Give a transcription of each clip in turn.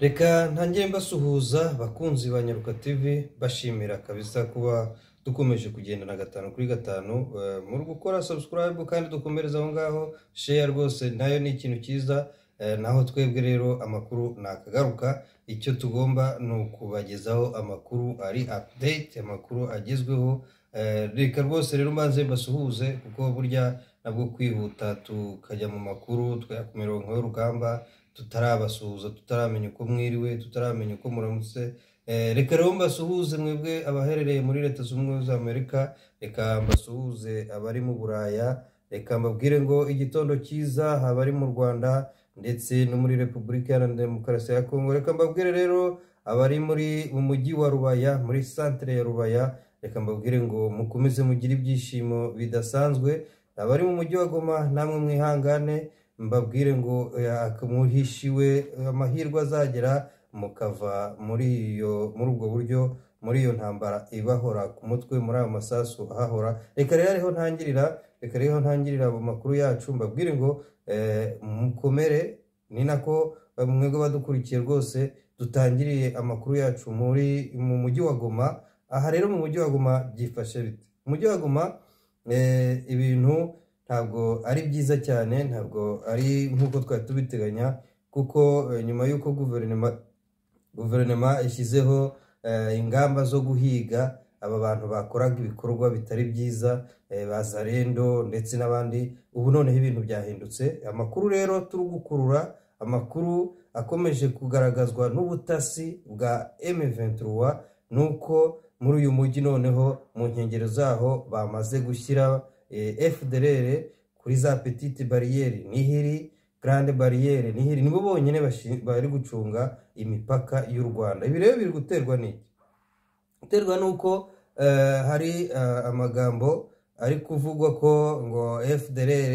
reka ntangire mbasuhuza bakunzi ba nyaruka tv bashimira kabisa kuba dukomeje kugendana gatanu kuri gatanu. Eh, muri gukora subscribe kandi dukomereza aho ngaho share rwose na yo ni ikintu cyiza. Eh, naho twebwe rero amakuru nakagaruka. Icyo tugomba ni ukubagezaho amakuru ari update amakuru agezweho. Eh, reka rwose rero mbanze mbasuhuze kuko burya nabwo kwihuta tukajya mu makuru tukajya ku mirongo y'urugamba. Tutarabasuhuza tutaramenya uko mwiriwe tutaramenya uko muramutse. Eh, reka rero mbasuhuze mwebwe abaherereye muri leta zunze ubumwe za amerika reka mbasuhuze abari mu buraya. Reka mbabwire ngo igitondo cyiza abari mu rwanda ndetse no muri repubulika iharanira demokarasi ya kongo reka mbabwire rero abari muri mu mujyi wa rubaya muri santere ya rubaya. Reka mbabwire ngo mukomeze mugire ibyishimo bidasanzwe. Abari mu mujyi wa goma namwe mwihangane. Mbabwire ngo eh, muhishiwe amahirwe azagera mukava muri iyo muri ubwo buryo muri iyo ntambara ibahora ku mutwe muri ayo masasu ahahora. Reka rero ariho ntangirira reka rero ntangirira mu makuru yacu mbabwire ngo eh, mukomere ni nako eh, mwebwe badukurikiye rwose dutangiriye amakuru yacu muri mu mujyi wa goma. Aha rero mu mujyi wa goma byifashe bite? Mu mujyi wa goma eh, ibintu ntabwo ari byiza cyane ntabwo ari nk'uko twari tubiteganya kuko eh, nyuma y'uko guverinoma guverinoma ishyizeho eh, ingamba zo guhiga aba bantu bakoraga ibikorwa bitari byiza eh, ba zarendo ndetse n'abandi ubu noneho ibintu byahindutse. Amakuru rero turi gukurura amakuru akomeje kugaragazwa n'ubutasi bwa M23 nuko muri uyu mujyi noneho mu nkengero zaho bamaze gushyira eh, FDLR kuri za petite barriere. Nihiri grande barriere. Nihiri nibo bonyine bari gucunga imipaka y'u Rwanda. Ibi rero biri guterwa n'iki guterwa n'uko eh, hari eh, amagambo ari kuvugwa ko ngo FDLR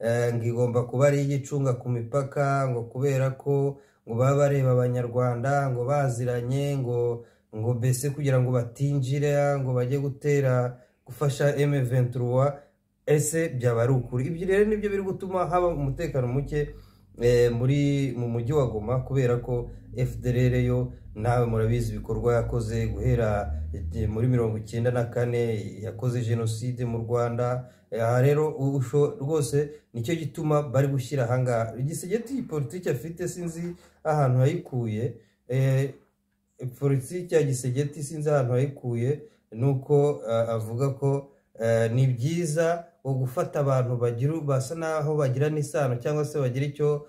eh, ngo igomba kuba ari igicunga ku mipaka ngo kubera ko ngo baba bareba abanyarwanda ngo baziranye ngo ngo mbese kugira ngo batinjira ngo bajye gutera gufasha M23 ese byaba ari ukuri. Ibyo rero ni byo biri gutuma haba umutekano muke eh, muri mu mujyi wa Goma kubera ko FDLR yo nawe murabizi ibikorwa yakoze guhera eh, muri mirongo icyenda na kane yakoze jenoside mu Rwanda. Eh, aha rero rwose ni cyo gituma bari gushyira ahangaha igisegeti politiki afite sinzi ahantu yayikuye politiki ya gisegeti sinzi ahantu yayikuye ni uko eh, avuga ko eh, ni byiza gufata abantu bagira basa naho bagirana isano cyangwa se bagira icyo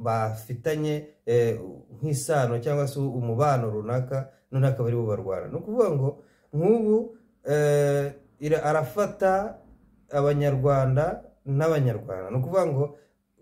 bafitanye eh, nk'isano cyangwa se umubano runaka none akaba ari bo barwana. Ni ukuvuga ngo nk'ubu arafata abanyarwanda n'abanyarwanda. Ni ukuvuga ngo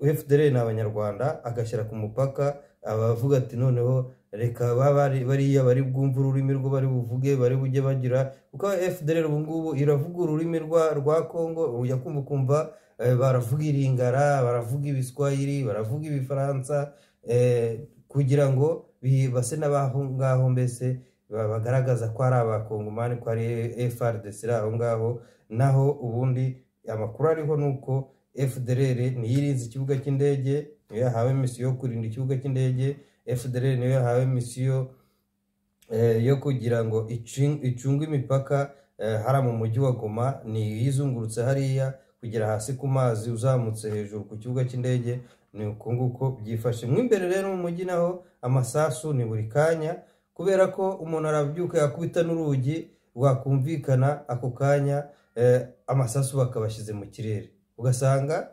fdr ni abanyarwanda agashyira ku mupaka abavuga ati noneho reka ba bari- bariya bari bwumve ururimi rwo bari buvuge bari bujye bagira kuko fdr ubu ngubu iravuga ururimi rwa congo ujya kumva ukumva eh, baravuga iringara baravuga ibiswahili baravuga ibifaransa eh, kugira ngo base n'abaho ngaho mbese ba- bagaragaza ko ari abakongomani ko ari frdc aho ngaho naho ubundi amakuru ariho ni uko fdr niyo irinze ikibuga cy'indege niyo yahawe misiyo yo kurinda ikibuga cy'indege fdr niyo yahawe misiyo eh, yo kugira ngo icunge imipaka eh, hariya mu mujyi wa goma ni izungurutse hariya kugera hasi ku mazi uzamutse hejuru ku kibuga cy'indege ni uko nguko byifashe. Mo imbere rero mu mujyi naho amasasu ni buri kanya kubera ko umuntu arabyuka yakubita n'urugi rwakumvikana ako kanya eh, amasasu bakabashyize mu kirere. Ugasanga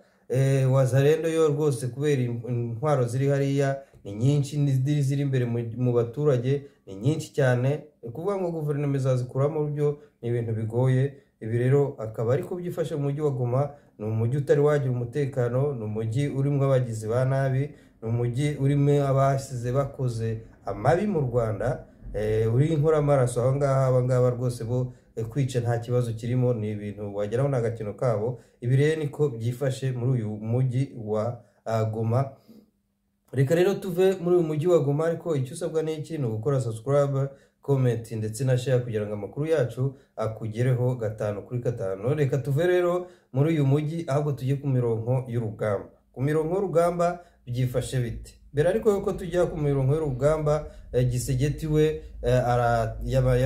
wazarendo yo rwose kubera in- intwaro ziri hariya ni nyinshi ziri imbere mu- baturage ni nyinshi cyane. Ni ukuvuga ngo guverinoma izazikuramo byo ni ibintu bigoye. Ibi rero akaba ariko byifashe mu mujyi wa goma ni umujyi utari wagira umutekano ni umujyi urimo abagizi ba nabi ni umujyi urimo abasize bakoze amabi mu rwanda eh, uri inkoramaraso aho ngaho aba ngaba rwose bo eh, kwica nta kibazo kirimo ni ibintu wageraho ni agakino kabo. Ibi rero niko byifashe muri uyu mujyi wa ah, goma. Reka rero tuve muri uyu mujyi wa goma ariko icyo usabwa ni iki? Ni ugukora subscribe comment ndetse na share kugira ngo amakuru yacu akugereho gatanu kuri gatanu. Reka tuve rero muri uyu mujyi ahubwo tujye ku mirongo y'urugamba. Ku mirongo y'urugamba byifashe bite? Mbere ariko yuko tujya ku mirongo y'urugamba eh, gisegeti we eh,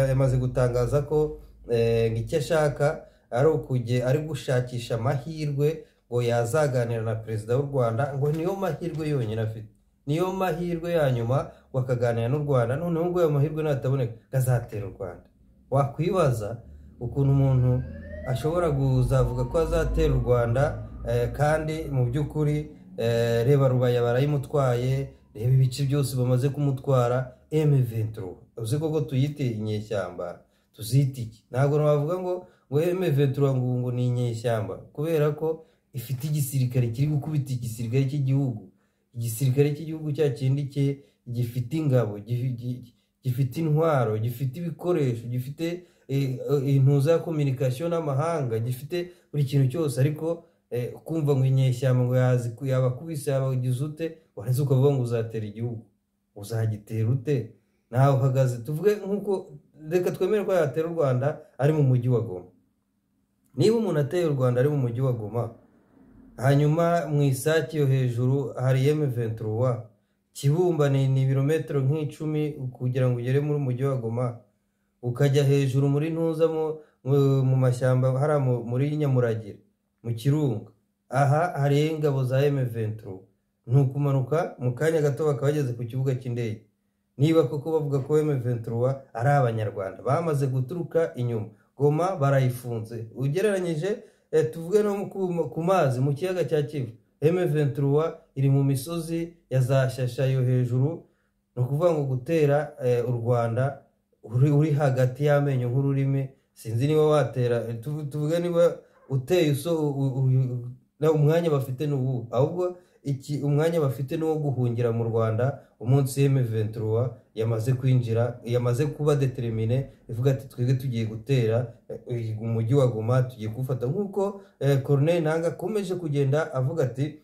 yamaze gutangaza ko eh, icyo ashaka ari ari gushakisha amahirwe ngo yazaganira na perezida w'u rwanda ngo niyo mahirwe yonyine afite. Niyo mahirwe ya nyuma ngo akaganira n'u rwanda noneho ngo ayo mahirwe nataboneka. Azatera u rwanda. Wakwibaza ukuntu umuntu ashobora kuzavuga ko azatera u rwanda eh, kandi mu by'ukuri eh, reba rubaya barayimutwaye reba ibice byose bamaze kumutwara M23 uzi koko tuyite inyeshyamba? Tuzite iki? Ntabwo navuga ngo ngo M23 ngo ngo ni inyeshyamba. Kubera ko ifite igisirikare kiri gukubita igisirikare cy'igihugu. Igisirikare cy'igihugu cya kindi cye gifite ingabo gifi- gi- gifite intwaro gifite ibikoresho gifite eh, eh, intuza ya kominikasiyo n'amahanga gifite buri kintu cyose. Ariko eh, kumva ngo inyeshyamba ngo yabakubise yabagize ute? Wareze ukavuga ngo uzatera igihugu. Uzagitera ute? Nawe uhagaze. Tuvuge nk'uko reka twemere ko yatera u rwanda ari mu mujyi wa goma. Niba umuntu ateye u rwanda ari mu mujyi wa goma hanyuma mu isake yo hejuru hari M23 kibumba ni ni ibirometero nk'icumi kugira ngo ugere muri mujyi wa goma. Ukajya hejuru muri ntuza mu- mashyamba hariya mu- muri nyamuragira mu kirunga. Aha hari ingabo za M23 ni ukumanuka mu kanya gato bakaba bageze ku kibuga cy'indege. Niba koko bavuga ko M23 ari abanyarwanda. Bamaze guturuka inyuma. Goma barayifunze. Ugereranyije tuvuge no ku- mazi mu kiyaga cya kivu. M23 iri mu misozi ya za shasha yo hejuru ni ukuvuga ngo gutera eh, u rwanda uri, hagati y'amenyo nk'ururimi sinzi niba watera eh, tuvu- tuvuge niba uteye umwanya bafite ni uwu ahubwo iki umwanya bafite ni uwo guhungira mu rwanda umunsi M23 yamaze kwinjira yamaze kuba determine ivuga ati twebwe tugiye gutera eh, umujyi wa goma tugiye kuwufata. Nk'uko eh, Corneille Nanga akomeje kugenda avuga ati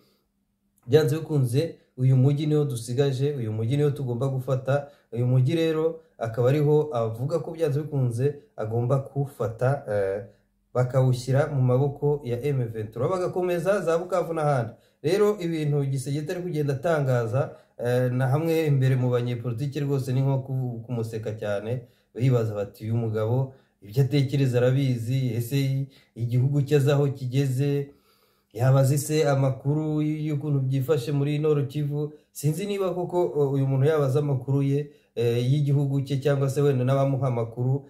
byanze bikunze uyu mujyi niwo dusigaje uyu mujyi niwo tugomba gufata uyu mujyi rero akaba ariho avuga ko byanze bikunze agomba kuwufata eh, bakawushyira mu maboko ya M23 bagakomeza za Bukavu n'ahandi. Rero ibintu gisegeta ari kugenda atangaza eh, na hamwe imbere mu banyepolitiki rwose ni nko ku- kumuseka cyane bibaza bati uyu mugabo ibyo atekereza arabizi ese igihugu cye aho kigeze? Yaba azi se amakuru y'ukuntu byifashe muri Nord Kivu? Sinzi niba koko uh, uyu muntu yaba azi amakuru ye eh, y'igihugu cye cyangwa se wenda n'abamuha amakuru eh,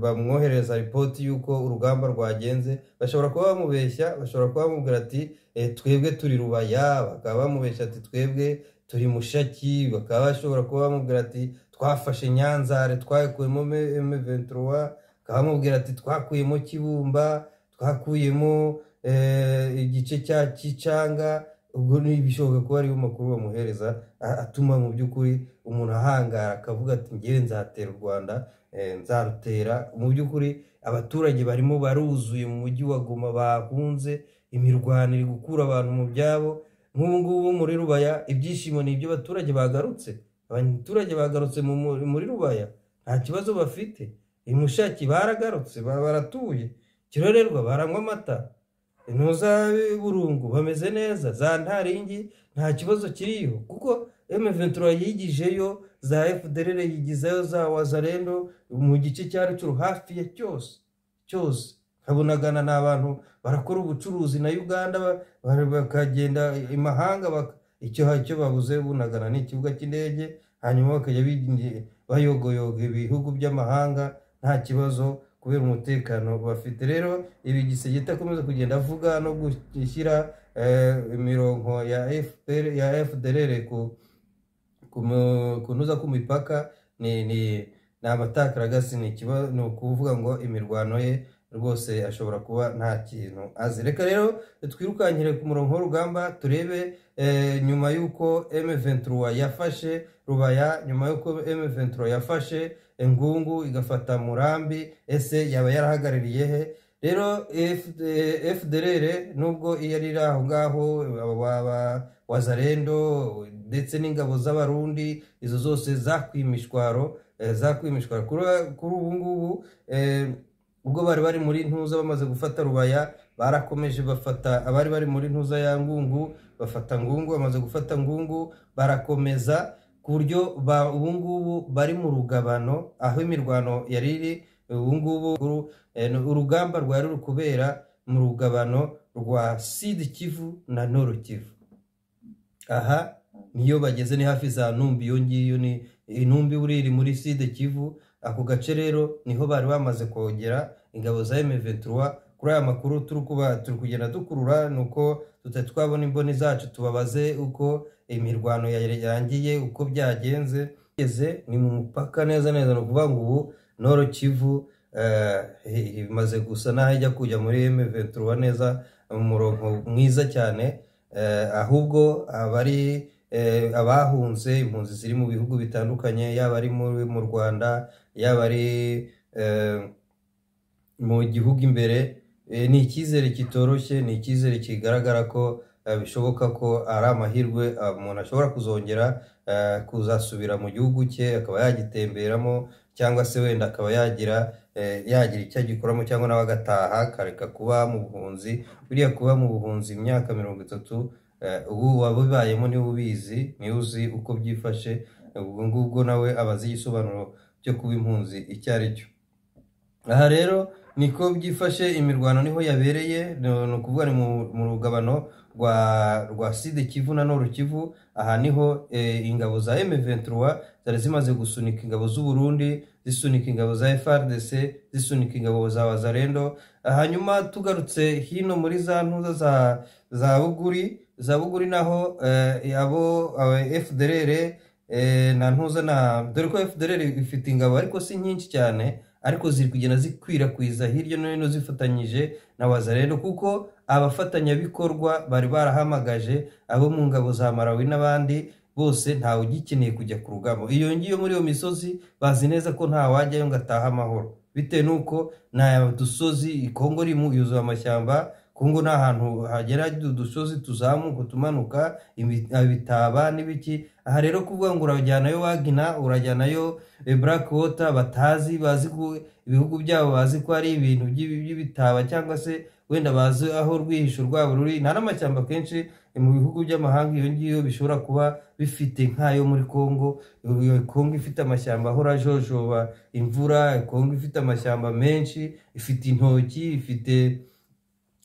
bamwohereza ripoti y'uko urugamba rwagenze bashobora kuba bamubeshya bashobora kuba bamubwira ati eh, twebwe turi rubaya bakaba bamubeshya ati twebwe turi mushaki bakaba bashobora kuba bamubwira ati twafashe nyanzare twakuyemo M23 bakaba bamubwira ati twakuyemo kibumba twakuyemo eh, igice cya kicanga. Ubwo ni ibishoboka kuba ariyo makuru bamuhereza atuma mu by'ukuri umuntu ahangara akavuga ati ngewe nzatera u rwanda eh, nzarutera mu by'ukuri abaturage barimo baruzuye mu mujyi wa goma bahunze imirwano iri gukura abantu mu byabo. Nk'ubu ngubu muri rubaya ibyishimo ni ibyo abaturage bagarutse. Abaturage bagarutse mu- mu- muri rubaya nta kibazo bafite. Imushaki baragarutse ba- baratuye. Kirorerwa baranywa amata. Intuza burungu bameze neza. Za ntaringi nta kibazo kiriyo kuko M23 yigijeyo za FDLR yigizeyo za wazarendo mu gice cya rucuru hafi ya cyose cyose. Nkabonagana ni abantu barakora ubucuruzi na uganda ba- ba- bakagenda imahanga icyo icyo babuze bunagana ni ikibuga cy'indege hanyuma bakajya bayogoyoga ibihugu by'amahanga nta kibazo kubera umutekano bafite. Rero ibi gisegeta akomeza kugenda avuga no gushyira eh, imirongo ya FDLR ku kunoza kumipaka ni ni ni ukuvuga ngo imirwano ye rwose ashobora kuba nta kintu azi. Reka rero twirukankire ku murongo w'urugamba turebe eh, nyuma y'uko M23 yafashe rubaya nyuma y'uko M23 yafashe engungu igafata murambi ese yaba yarahagarariye he? Rero F- eh, nubwo iyo ari aho ngaho wazarendo ndetse n'ingabo z'abarundi izo zose zakwiye imishwaro eh, kuri ubu ngubu eh, ubwo bari bari muri ntuza bamaze gufata rubaya barakomeje bafata abari bari muri ntuza ya ngungu bafata ngungu bamaze gufata ngungu barakomeza ku buryo ubu ngubu bari mu rugabano aho imirwano yari iri ubu ngubu eh, urugamba rwari ruri kubera mu rugabano rwa sud kivu na nord kivu. Aha niyo bageze ni hafi za numbi iyo ngiyo ni intumbi buriya iri muri sud kivu ako gace rero ni ho bari bamaze kongera ingabo za M23. Kuri aya makuru turi kugenda dukurura ni uko tutari twabona imboni zacu tubabaze uko imirwano yarangiye uko byagenze. Ni mu mupaka neza neza ni ukuvuga ngo ubu noro kivu eh, imaze gusa n'aho ijya kujya muri M23 neza mu murongo mwiza cyane eh, ahubwo abari eh, abahunze impunzi ziri mu bihugu bitandukanye yaba ari mu Rwanda yaba ari eh, mu gihugu imbere eh, ni icyizere kitoroshye ni icyizere kigaragara ko eh, bishoboka ko ari amahirwe ah, umuntu ashobora kuzongera eh, kuzasubira mu gihugu cye akaba yagitemberamo cyangwa se wenda akaba yagira eh, yagira icyo agikoramo cyangwa nawe agataha akareka kuba mu buhunzi buriya kuba mu buhunzi imyaka mirongo itatu eh, ubu wabibayemo ni we ubizi ni we uzi uko byifashe. Ubwo ngubwo nawe aba azi igisobanuro cyo kuba impunzi icyo ari cyo. Aha rero niko byifashe imirwano ni ho yabereye. Ni ukuvuga ni mu rugabano rwa side kivu na noru kivu. Aha ni ho eh, ingabo za M23 zari zimaze gusunika ingabo z'u Burundi zisunika ingabo za FRDC zisunika ingabo za Wazalendo hanyuma tugarutse hino muri za ntuza za za Buguri za Buguri naho eh, abo aba FDLR eh, na ntuza na dore ko FDLR ifite ingabo ariko si nyinshi cyane ariko ziri kugenda zikwirakwiza hirya no hino zifatanyije na wazarendo kuko abafatanyabikorwa bari barahamagaje abo mu ngabo za Malawi n'abandi bose ntawe ugikeneye kujya ku rugamba iyo ngiyo muri iyo misozi bazi neza ko nta wajyayo ngo atahe amahoro. Bitewe n'uko nta dusozi kongo rimu yuzuye amashyamba kongo ni ahantu hagera udusozi tuzamuka tumanuka ibi- ibitaba n'ibiki. Aha rero kuvuga ngo urajyanayo wagina urajyanayo eh, black water batazi bazi ko ibihugu byabo bazi ko ari ibintu by'ibi- by'ibitaba cyangwa se wenda bazi aho urwihisho rwabo ruri. Nta n'amashyamba kenshi eh, mu bihugu by'amahanga iyo ngiyo bishobora kuba bifite nk'ayo muri kongo Iyo kongo ifite amashyamba ahora ajojoba imvura kongo ifite amashyamba menshi ifite intoki ifite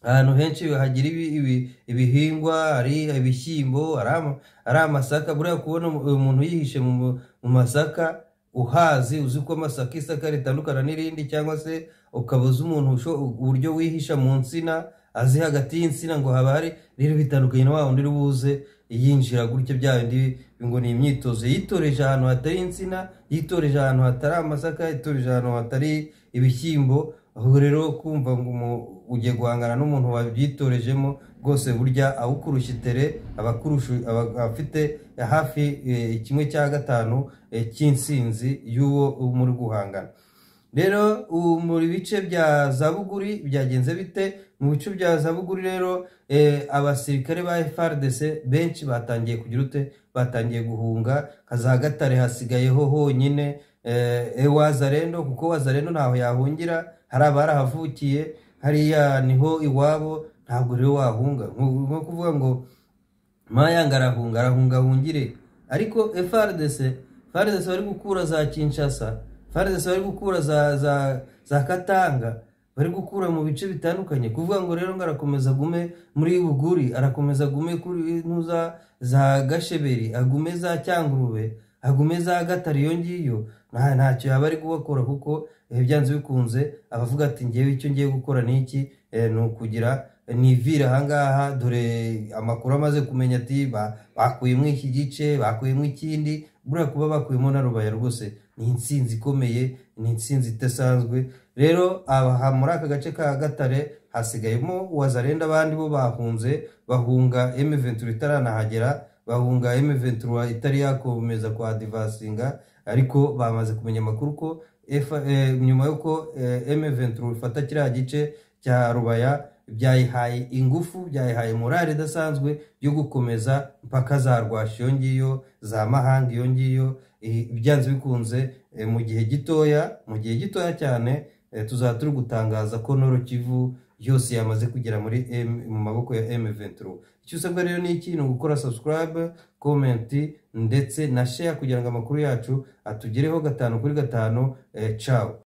ahantu henshi hagira ibi- ibi- ibihingwa ari ibishyimbo ari ama- ari amasaka. Buriya kubona umu- umuntu yihishe mu masaka uhazi uzi ko amasaka isaka ritandukana n'irindi cyangwa se ukaba uzi umuntu uburyo wihisha mu nsina azi hagati y'insina ngo haba hari rero bitandukanye na wa wundi uri buze yinjira gutya bya bindi ngo ni imyitozo. Yitoreje ahantu hatari insina yitoreje ahantu hatari amasaka yitoreje ahantu hatari ibishyimbo ahubwo rero kumva ngo ugiye guhangana n'umuntu wabyitorejemo rwose burya awukurusha itere aba afite hafi eh, kimwe cya gatanu eh, cy'insinzi y'uwo muri guhangana. Rero ubu muri bice bya zabuguri byagenze bite? Mu bice bya zabuguri rero eh, abasirikare ba FARDC benshi batangiye kugira ute? Batangiye guhunga. Kaza gatare hasigayeho honyine. Wazarendo kuko wazarendo ntaho yahungira. Hari abarahavukiye. Hariya ni ho iwabo ntabwo rero wahunga. Nko kuvuga ngo mayanga arahunga arahunga ahungire. Ariko FRDC FARDC bari gukura za Kinshasa FARDC bari gukura za za za Katanga bari gukura mu bice bitandukanye. Kuvuga ngo rero ngo arakomeza gume muri Buguri arakomeza gume kuri ntuza za Gasheberi agume za Cyangurube agume za Gatare iyo ngiyo. Nta ntacyo yaba ari kubakora kuko byanze bikunze abavuga ati ngewe icyo ngiye gukora ni iki? Eh, ni ukugira nivire ahangaha dore amakuru amaze kumenya ati ba- bakuyemo iki gice bakuyemo ikindi. Buriya kuba bakuyemo na rubaya rwose ni intsinzi ikomeye ni intsinzi idasanzwe. Rero aha muri aka gace ka gatare hasigayemo wazarenda abandi bo bahunze bahunga M23 itaranahagera bahunga M23 itari yakomeza kwa divasinga ariko bamaze kumenya amakuru ko nyuma y'uko eh, M23 ifata kiriya gice cya rubaya byayihaye ingufu byayihaye morale idasanzwe yo gukomeza mpaka za rwashi iyo ngiyo za mahanga iyo ngiyo eh, byanze bikunze eh, mu gihe gitoya mu gihe gitoya cyane eh, tuzaba turi gutangaza ko noro kivu yose yamaze kugera muri mu maboko ya M23 icyo usabwa rero ni iki? Ni ugukora subscribe comment ndetse na share kugira ngo amakuru yacu atugereho gatanu kuri gatanu eh, ciao.